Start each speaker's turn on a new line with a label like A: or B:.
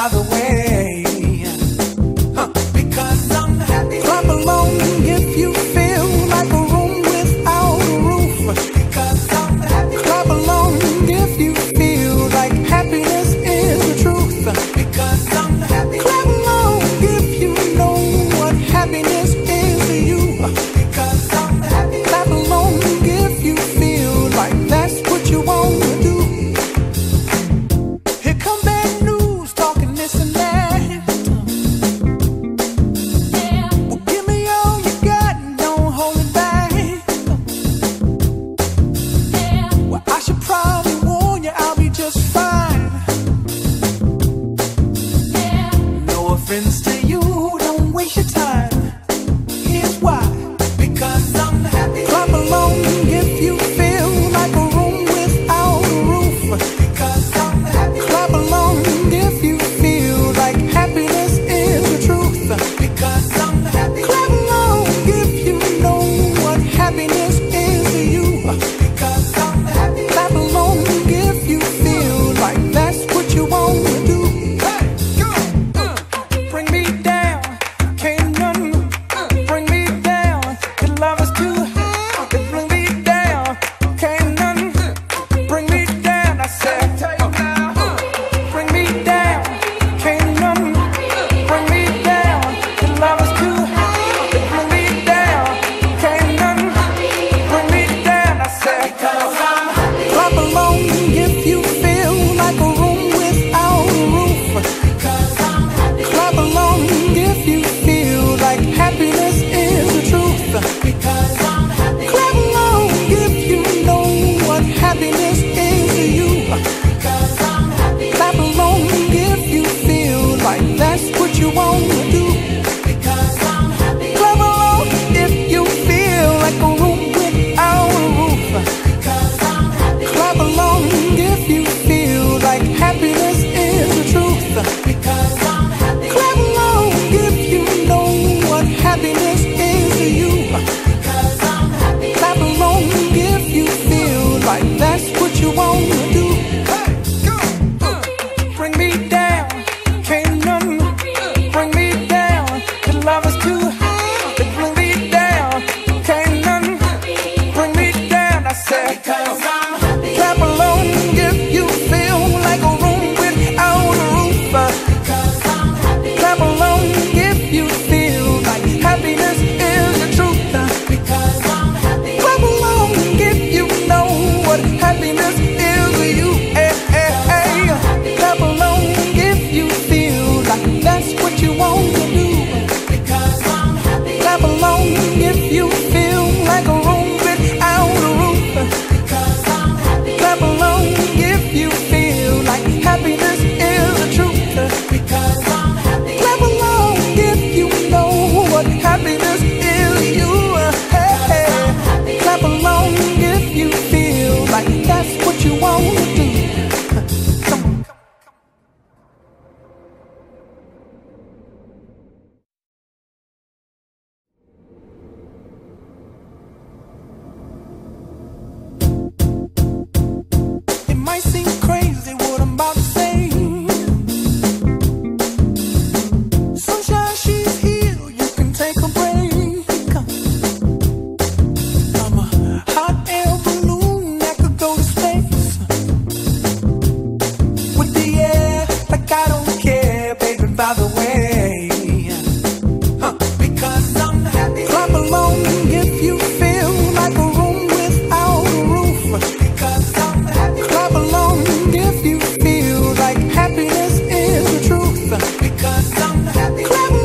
A: by the
B: happens
A: bring me down, Clap